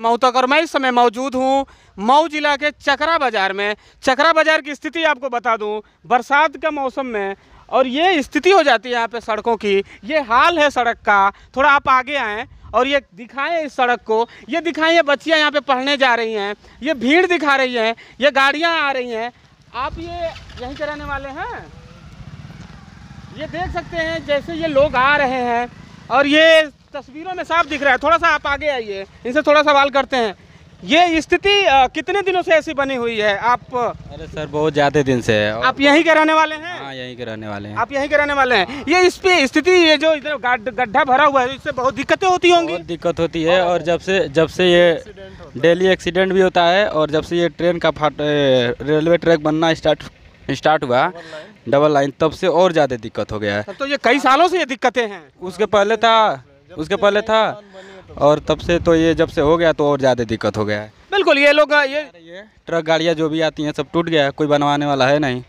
मऊ तक और मैं इस समय मौजूद हूँ। मऊ जिला के चकरा बाज़ार में। चकरा बाज़ार की स्थिति आपको बता दूँ। बरसात के मौसम में और ये स्थिति हो जाती है यहाँ पे सड़कों की। ये हाल है सड़क का। थोड़ा आप आगे आएँ और ये दिखाएँ इस सड़क को। ये दिखाएँ ये बच्चियाँ यहाँ पे पढ़ने जा रही हैं। ये भीड़ दिखा रही हैं। ये गाड़ियाँ आ रही हैं। आप ये यहीं के रहने वाले हैं? ये देख सकते हैं जैसे ये लोग आ रहे हैं। और ये तस्वीरों में साफ़ दिख रहा है। थोड़ा सा आप आगे आइए। इनसे थोड़ा सवाल करते हैं। ये स्थिति कितने दिनों से ऐसी बनी हुई है? आप अरे सर बहुत ज़्यादा दिन से है। आप यहीं के रहने वाले हैं? हाँ यहीं के रहने वाले हैं। आप यहीं के रहने वाले हैं। ये इस पे स्थिति ये जो इधर गड्ढा भरा हुआ है इससे बहुत दिक्कतें होती होंगी? बहुत दिक्कत होती है और जब से जब से ये डेली एक्सीडेंट भी होता है और जब से ये ट्रेन का फाट रेलवे ट्रैक बनना स्टार्ट स्टार्ट हुआ डबल लाइन तब से और ज़्यादा दिक्कत हो गया है। तो ये कई सालों से ये दिक्कतें हैं। उसके पहले था उसके पहले था और तब से तो ये जब से हो गया तो और ज़्यादा दिक्कत हो गया है। बिल्कुल ये लोग ये ये ट्रक गाड़ियाँ जो भी आती हैं सब टूट गया है कोई बनवाने वाला है नहीं।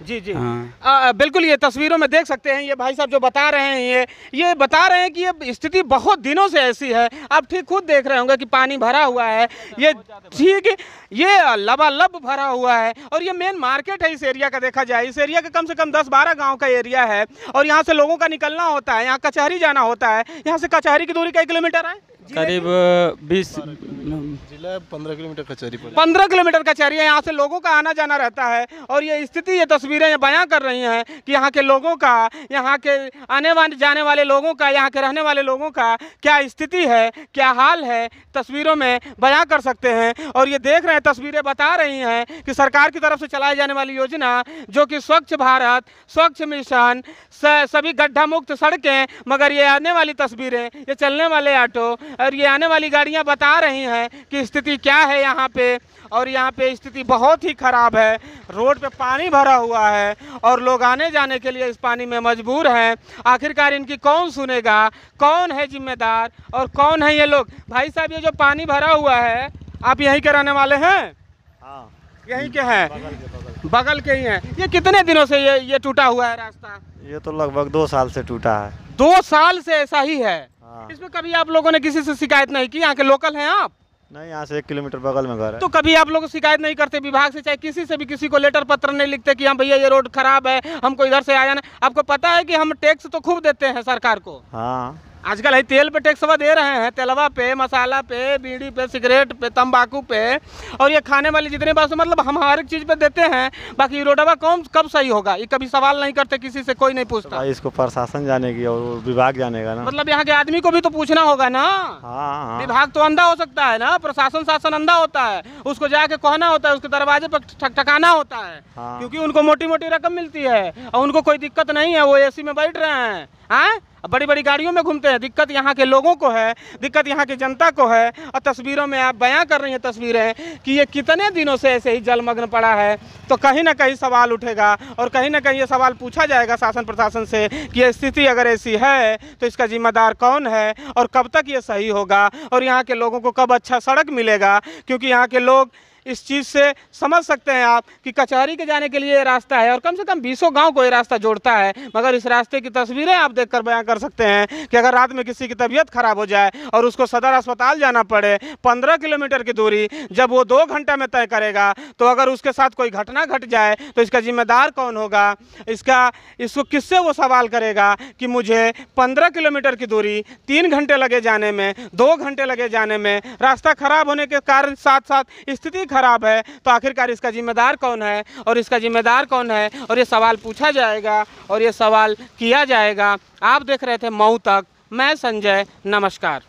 जी जी। हाँ। आ, बिल्कुल ये तस्वीरों में देख सकते हैं ये भाई साहब जो बता रहे हैं ये ये बता रहे हैं कि ये स्थिति बहुत दिनों से ऐसी है। आप ठीक खुद देख रहे होंगे कि पानी भरा हुआ है ये ठीक ये लबालब भरा हुआ है और ये मेन मार्केट है इस एरिया का देखा जाए। इस एरिया का कम से कम दस बारह गाँव का एरिया है और यहाँ से लोगों का निकलना होता है यहाँ कचहरी जाना होता है। यहाँ से कचहरी की दूरी कई किलोमीटर है? करीब बीस जिला पंद्रह किलोमीटर कचहरी पंद्रह किलोमीटर कचहरी चेरिया यहाँ से लोगों का आना जाना रहता है और ये स्थिति ये तस्वीरें ये बयां कर रही हैं कि यहाँ के लोगों का यहाँ के आने वाले जाने वाले लोगों का यहाँ के रहने वाले लोगों का क्या स्थिति है क्या हाल है तस्वीरों में बयां कर सकते हैं। और ये देख रहे हैं तस्वीरें बता रही हैं कि सरकार की तरफ़ से चलाई जाने वाली योजना जो कि स्वच्छ भारत स्वच्छ मिशन सभी गड्ढा मुक्त सड़कें मगर ये आने वाली तस्वीरें ये चलने वाले ऑटो और ये आने वाली गाड़ियाँ बता रही हैं कि स्थिति क्या है यहाँ पे। और यहाँ पे स्थिति बहुत ही खराब है। रोड पे पानी भरा हुआ है और लोग आने जाने के लिए इस पानी में मजबूर हैं। आखिरकार इनकी कौन सुनेगा? कौन है जिम्मेदार? और कौन है ये लोग? भाई साहब ये जो पानी भरा हुआ है आप यहीं के रहने वाले हैं? हाँ। यहीं के हैं? बगल के ही हैं। ये कितने दिनों से ये ये टूटा हुआ है रास्ता? ये तो लगभग दो साल से टूटा है। दो साल से ऐसा ही है? हाँ। इसमें कभी आप लोगों ने किसी से शिकायत नहीं की? यहाँ के लोकल हैं आप? नहीं यहाँ से एक किलोमीटर बगल में घर है। तो कभी आप लोग शिकायत नहीं करते विभाग से? चाहे किसी से भी किसी को लेटर पत्र नहीं लिखते कि हम भैया ये रोड खराब है हमको इधर से आया ना। आपको पता है कि हम टैक्स तो खूब देते हैं सरकार को? हाँ। आजकल है तेल पे टैक्सवा दे रहे हैं तेलवा पे मसाला पे बीड़ी पे सिगरेट पे तंबाकू पे और ये खाने वाली जितने बात मतलब हम हर एक चीज़ पे देते हैं बाकी रोडवा कौन कब सही होगा? ये कभी सवाल नहीं करते किसी से कोई नहीं पूछता। भाई इसको प्रशासन जानेगी और विभाग जानेगा ना। मतलब यहाँ के आदमी को भी तो पूछना होगा ना। हाँ हाँ। विभाग तो अंधा हो सकता है ना प्रशासन शासन अंधा होता है उसको जाके कहना होता है उसके दरवाजे पर ठकठकाना होता है हाँ। क्योंकि उनको मोटी मोटी रकम मिलती है और उनको कोई दिक्कत नहीं है वो एसी में बैठ रहे हैं। हाँ? बड़ी बड़ी गाड़ियों में घूमते हैं। दिक्कत यहाँ के लोगों को है, दिक्कत यहाँ की जनता को है। और तस्वीरों में आप बयां कर रही हैं तस्वीरें कि ये कितने दिनों से ऐसे ही जलमग्न पड़ा है। तो कहीं ना कहीं सवाल उठेगा और कहीं ना कहीं ये सवाल पूछा जाएगा शासन प्रशासन से कि ये स्थिति अगर ऐसी है तो इसका जिम्मेदार कौन है और कब तक ये सही होगा? और यहाँ के लोगों को कब अच्छा सड़क मिलेगा? क्योंकि यहाँ के लोग इस चीज़ से समझ सकते हैं आप कि कचहरी के जाने के लिए रास्ता है और कम से कम बीसों गाँव को ये रास्ता जोड़ता है। मगर इस रास्ते की तस्वीरें आप देखकर बयां कर सकते हैं कि अगर रात में किसी की तबीयत खराब हो जाए और उसको सदर अस्पताल जाना पड़े, पंद्रह किलोमीटर की दूरी, जब वो दो घंटे में तय करेगा तो अगर उसके साथ कोई घटना घट जाए तो इसका जिम्मेदार कौन होगा? इसका, इसको किससे वो सवाल करेगा कि मुझे पंद्रह किलोमीटर की दूरी, तीन घंटे लगे जाने में, दो घंटे लगे जाने में, रास्ता खराब होने के कारण साथ साथ स्थिति खराब है तो आखिरकार इसका जिम्मेदार कौन है? और इसका जिम्मेदार कौन है? और ये सवाल पूछा जाएगा, और ये सवाल किया जाएगा। आप देख रहे थे मऊ तक, मैं संजय, नमस्कार।